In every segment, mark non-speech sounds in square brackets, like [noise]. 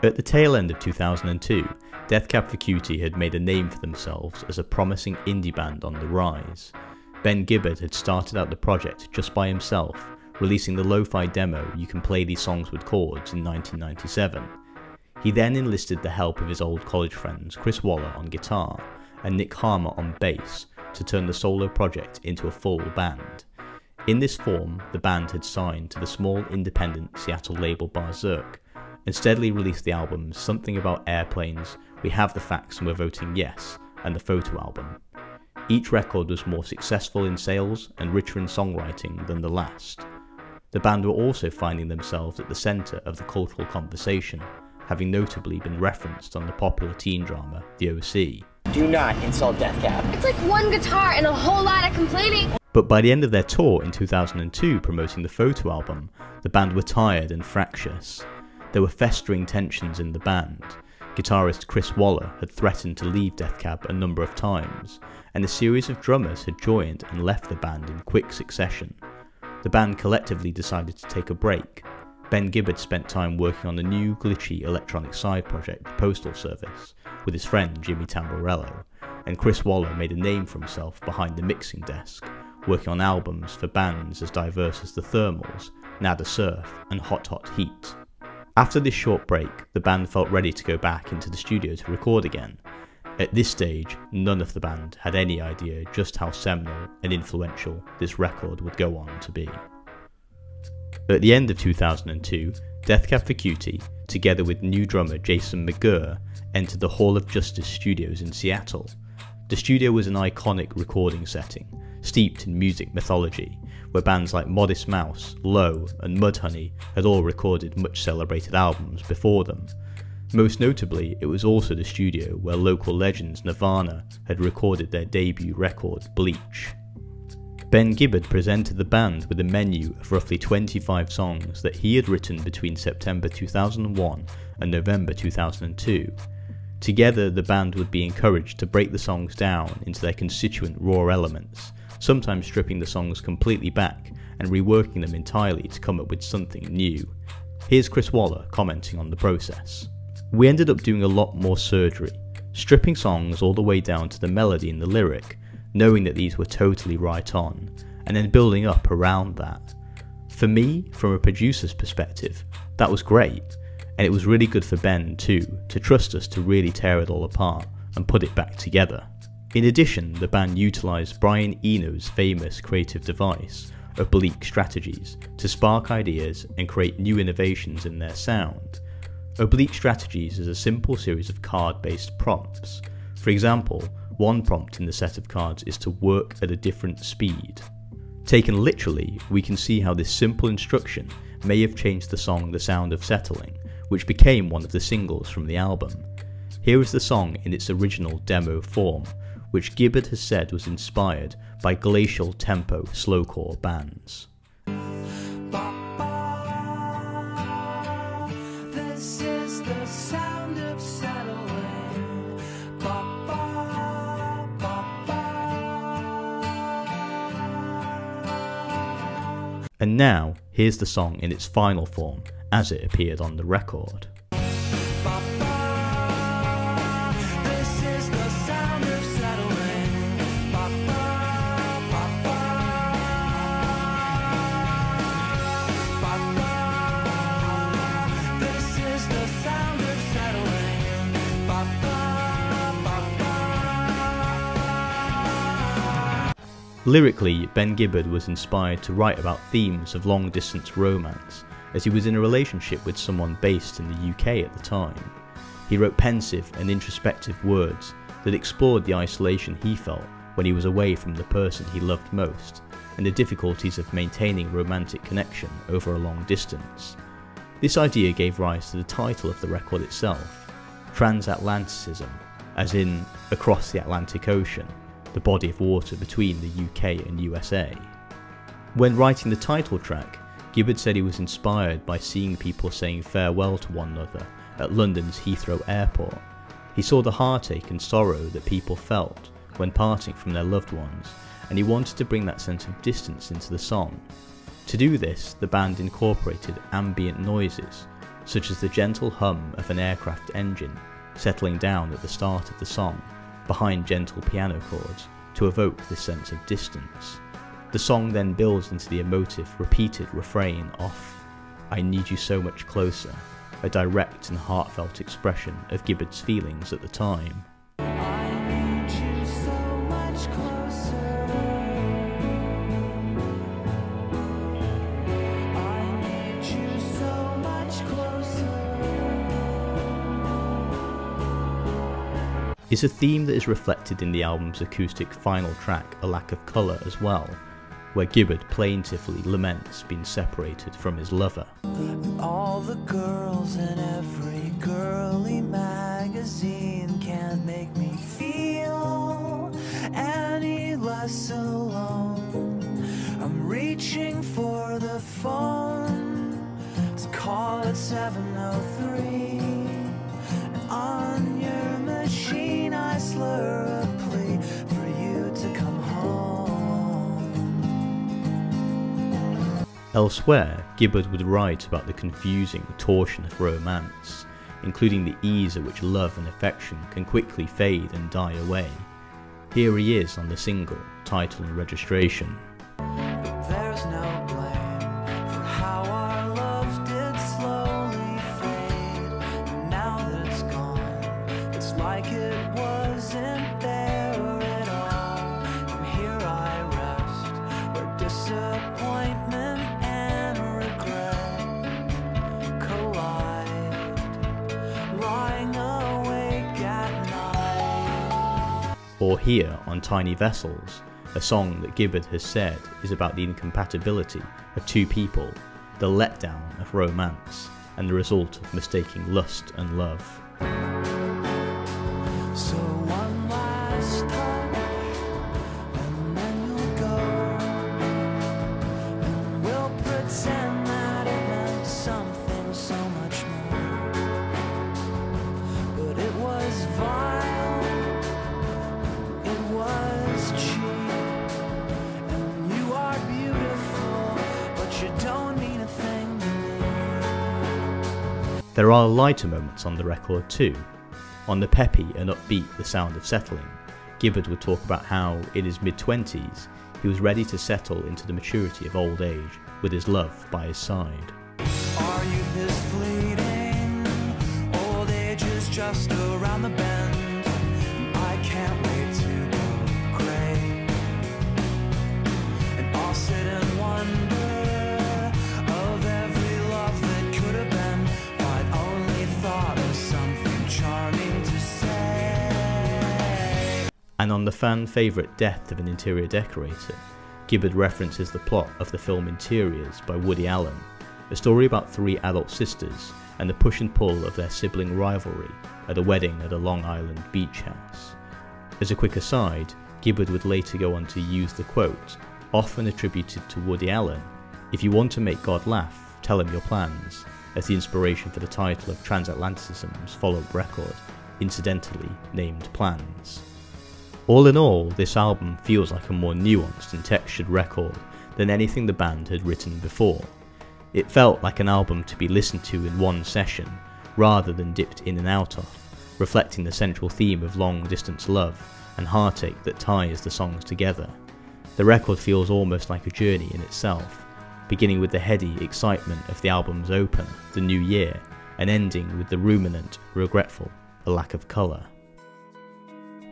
At the tail end of 2002, Death Cab for Cutie had made a name for themselves as a promising indie band on the rise. Ben Gibbard had started out the project just by himself, releasing the lo-fi demo You Can Play These Songs with Chords in 1997. He then enlisted the help of his old college friends Chris Walla on guitar and Nick Harmer on bass to turn the solo project into a full band. In this form, the band had signed to the small independent Seattle label Barsuk and steadily released the albums Something About Airplanes, We Have the Facts and We're Voting Yes, and the photo album. Each record was more successful in sales and richer in songwriting than the last. The band were also finding themselves at the centre of the cultural conversation, having notably been referenced on the popular teen drama The OC. Do not insult Death Cab. It's like one guitar and a whole lot of complaining. But by the end of their tour in 2002 promoting the photo album, the band were tired and fractious. There were festering tensions in the band. Guitarist Chris Walla had threatened to leave Death Cab a number of times, and a series of drummers had joined and left the band in quick succession. The band collectively decided to take a break. Ben Gibbard spent time working on a new glitchy electronic side project, Postal Service, with his friend Jimmy Tamborello, and Chris Walla made a name for himself behind the mixing desk, working on albums for bands as diverse as The Thermals, Nada Surf, and Hot Hot Heat. After this short break, the band felt ready to go back into the studio to record again. At this stage, none of the band had any idea just how seminal and influential this record would go on to be. At the end of 2002, Death Cab for Cutie, together with new drummer Jason McGerr, entered the Hall of Justice studios in Seattle. The studio was an iconic recording setting, steeped in music mythology, where bands like Modest Mouse, Low, and Mudhoney had all recorded much celebrated albums before them. Most notably, it was also the studio where local legends Nirvana had recorded their debut record, Bleach. Ben Gibbard presented the band with a menu of roughly 25 songs that he had written between September 2001 and November 2002. Together, the band would be encouraged to break the songs down into their constituent raw elements, sometimes stripping the songs completely back and reworking them entirely to come up with something new. Here's Chris Walla commenting on the process. We ended up doing a lot more surgery, stripping songs all the way down to the melody and the lyric, knowing that these were totally right on, and then building up around that. For me, from a producer's perspective, that was great, and it was really good for Ben too, to trust us to really tear it all apart and put it back together. In addition, the band utilised Brian Eno's famous creative device, oblique strategies, to spark ideas and create new innovations in their sound. Oblique strategies is a simple series of card-based prompts. For example, one prompt in the set of cards is to work at a different speed. Taken literally, we can see how this simple instruction may have changed the song The Sound of Settling, which became one of the singles from the album. Here is the song in its original demo form, which Gibbard has said was inspired by glacial tempo slowcore bands. And now, here's the song in its final form, as it appeared on the record. Lyrically, Ben Gibbard was inspired to write about themes of long distance romance, as he was in a relationship with someone based in the UK at the time. He wrote pensive and introspective words that explored the isolation he felt when he was away from the person he loved most, and the difficulties of maintaining romantic connection over a long distance. This idea gave rise to the title of the record itself, Transatlanticism, as in across the Atlantic Ocean, the body of water between the UK and USA. When writing the title track, Gibbard said he was inspired by seeing people saying farewell to one another at London's Heathrow Airport. He saw the heartache and sorrow that people felt when parting from their loved ones, and he wanted to bring that sense of distance into the song. To do this, the band incorporated ambient noises, such as the gentle hum of an aircraft engine settling down at the start of the song behind gentle piano chords to evoke this sense of distance. The song then builds into the emotive, repeated refrain of I Need You So Much Closer, a direct and heartfelt expression of Gibbard's feelings at the time. Is a theme that is reflected in the album's acoustic final track, A Lack of Colour, as well, where Gibbard plaintively laments being separated from his lover. All the girls in every girly magazine can't make me feel any less alone. I'm reaching for the phone to call at 703 Elsewhere, Gibbard would write about the confusing torsion of romance, including the ease at which love and affection can quickly fade and die away. Here he is on the single, title and registration. Or here on Tiny Vessels, a song that Gibbard has said is about the incompatibility of two people, the letdown of romance, and the result of mistaking lust and love. There are lighter moments on the record too. On the peppy and upbeat The Sound of Settling, Gibbard would talk about how, in his mid 20s, he was ready to settle into the maturity of old age with his love by his side. Old age is just around the bend. And on the fan favourite Death of an Interior Decorator, Gibbard references the plot of the film Interiors by Woody Allen, a story about three adult sisters and the push and pull of their sibling rivalry at a wedding at a Long Island beach house. As a quick aside, Gibbard would later go on to use the quote, often attributed to Woody Allen, if you want to make God laugh, tell him your plans, as the inspiration for the title of Transatlanticism's follow-up record, incidentally named Plans. All in all, this album feels like a more nuanced and textured record than anything the band had written before. It felt like an album to be listened to in one session, rather than dipped in and out of, reflecting the central theme of long distance love and heartache that ties the songs together. The record feels almost like a journey in itself, beginning with the heady excitement of the album's open, The New Year, and ending with the ruminant, regretful, A Lack of Colour.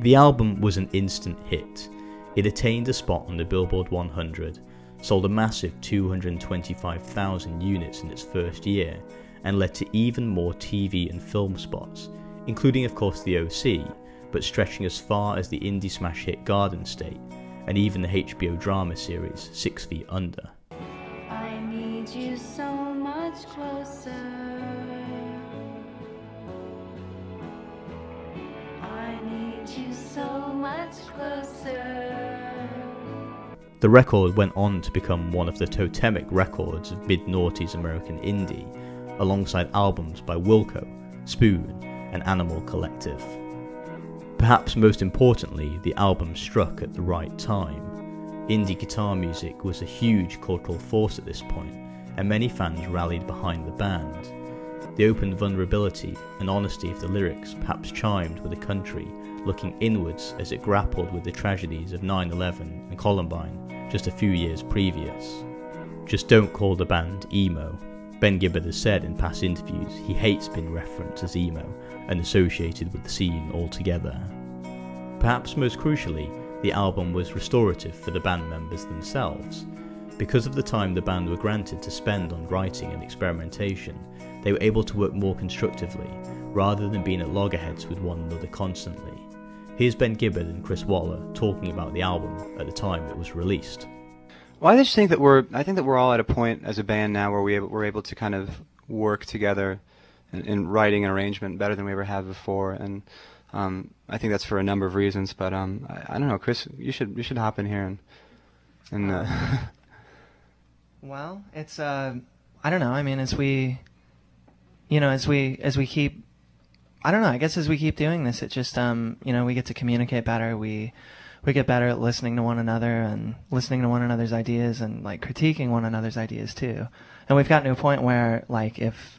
The album was an instant hit. It attained a spot on the Billboard 100, sold a massive 225,000 units in its first year, and led to even more TV and film spots, including of course the OC, but stretching as far as the indie smash hit Garden State, and even the HBO drama series Six Feet Under. The record went on to become one of the totemic records of mid-noughties American indie, alongside albums by Wilco, Spoon, and Animal Collective. Perhaps most importantly, the album struck at the right time. Indie guitar music was a huge cultural force at this point, and many fans rallied behind the band. The open vulnerability and honesty of the lyrics perhaps chimed with a country looking inwards as it grappled with the tragedies of 9 11 and Columbine just a few years previous. Just don't call the band emo. Ben Gibbard has said in past interviews he hates being referenced as emo and associated with the scene altogether. Perhaps most crucially, the album was restorative for the band members themselves. Because of the time the band were granted to spend on writing and experimentation, they were able to work more constructively, rather than being at loggerheads with one another constantly. Here's Ben Gibbard and Chris Walla talking about the album at the time it was released. Well, I just think that we're I think that we're all at a point as a band now where we we're able to kind of work together in, in writing and arrangement better than we ever have before, and um, I think that's for a number of reasons. But um, I, I, don't know, Chris, you should you should hop in here and and. Uh, [laughs] well, it's uh, I don't know. I mean, as we, you know, as we as we keep, I don't know. I guess as we keep doing this, it just um, you know, we get to communicate better. We we get better at listening to one another and listening to one another's ideas and like critiquing one another's ideas too. And we've gotten to a point where like if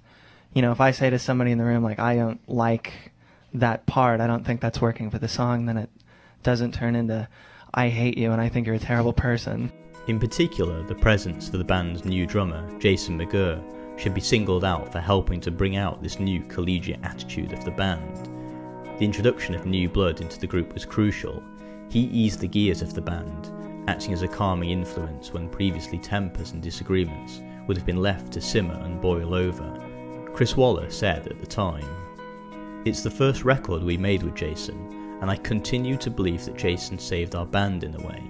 you know, if I say to somebody in the room like I don't like that part, I don't think that's working for the song, then it doesn't turn into I hate you and I think you're a terrible person. In particular, the presence of the band's new drummer, Jason McGerr, should be singled out for helping to bring out this new collegiate attitude of the band. The introduction of new blood into the group was crucial, he eased the gears of the band, acting as a calming influence when previously tempers and disagreements would have been left to simmer and boil over. Chris Walla said at the time, It's the first record we made with Jason, and I continue to believe that Jason saved our band in a way.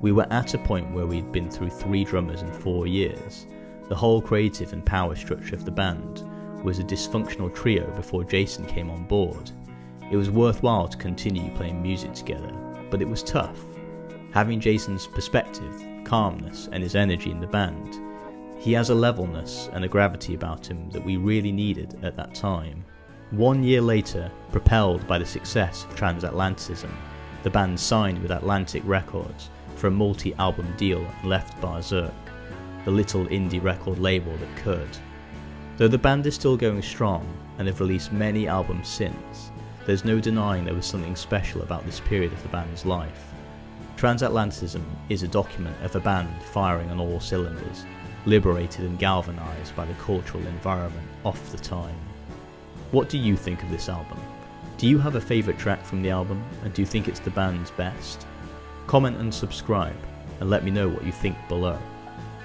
We were at a point where we'd been through three drummers in four years. The whole creative and power structure of the band was a dysfunctional trio before Jason came on board. It was worthwhile to continue playing music together but it was tough. Having Jason's perspective, calmness, and his energy in the band, he has a levelness and a gravity about him that we really needed at that time. One year later, propelled by the success of Transatlanticism, the band signed with Atlantic Records for a multi album deal and left Barsuk, the little indie record label that could. Though the band is still going strong and have released many albums since, there's no denying there was something special about this period of the band's life. Transatlanticism is a document of a band firing on all cylinders, liberated and galvanised by the cultural environment of the time. What do you think of this album? Do you have a favourite track from the album and do you think it's the band's best? Comment and subscribe and let me know what you think below.